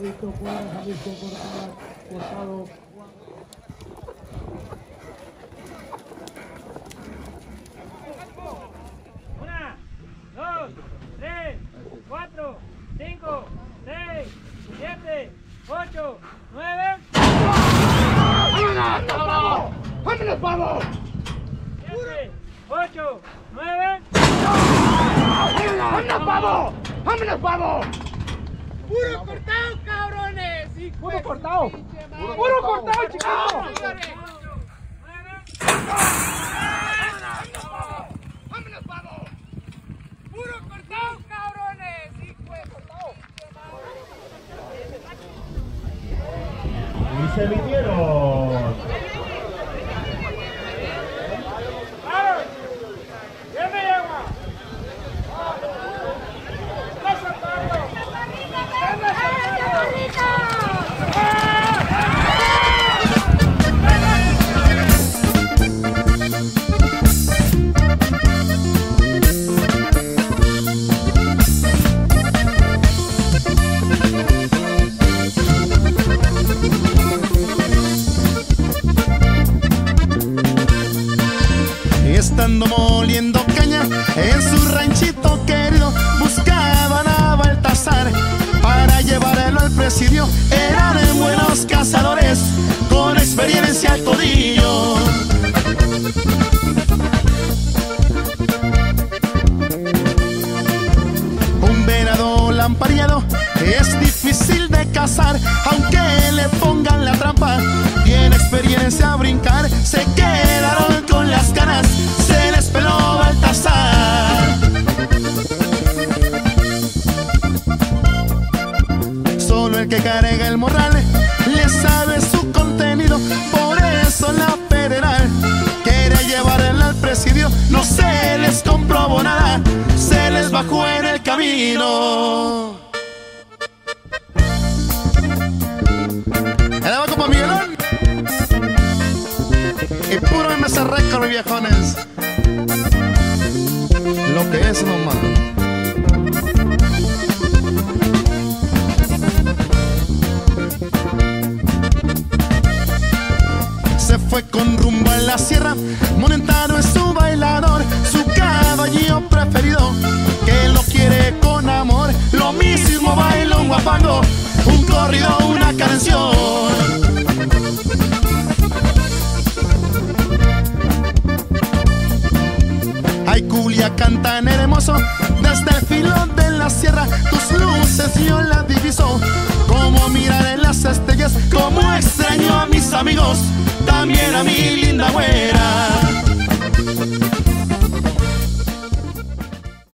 Puerto Cuadra, Jalisco, cortado, cortado. Una, dos, tres, cuatro, cinco, seis, siete, ocho, nueve. ¡Vámonos, vamos! Siete, ocho, nueve. ¡Vámonos! ¡Vámonos! ¡Puro cortado, cabrones! ¡Hijo ¡Puro cortado! ¡Puro cortado, chiquito! ¡Vámonos, vamos! ¡Puro cortado, cabrones! ¡Hijo de su Y se emitieron. En su ranchito querido, buscaban a Baltasar para llevarlo al presidio. Eran buenos cazadores con experiencia al todillo. Un venado lampareado es difícil de cazar, aunque le pongan la trampa. Tiene experiencia a brincar, se carga el morral le sabe su contenido, por eso la federal quiere llevarla al presidio. No se les comprobó nada, se les bajó en el camino. Ahí va como Miguelón. Y puro MS Record, viejones. Lo que es nomás. Con rumbo a la sierra, montado en su bailador, su caballillo preferido, que lo quiere con amor, lo mismo baila un guapango, un corrido, una canción. Ay, Culiacán tan hermoso, desde el también a mi linda güera.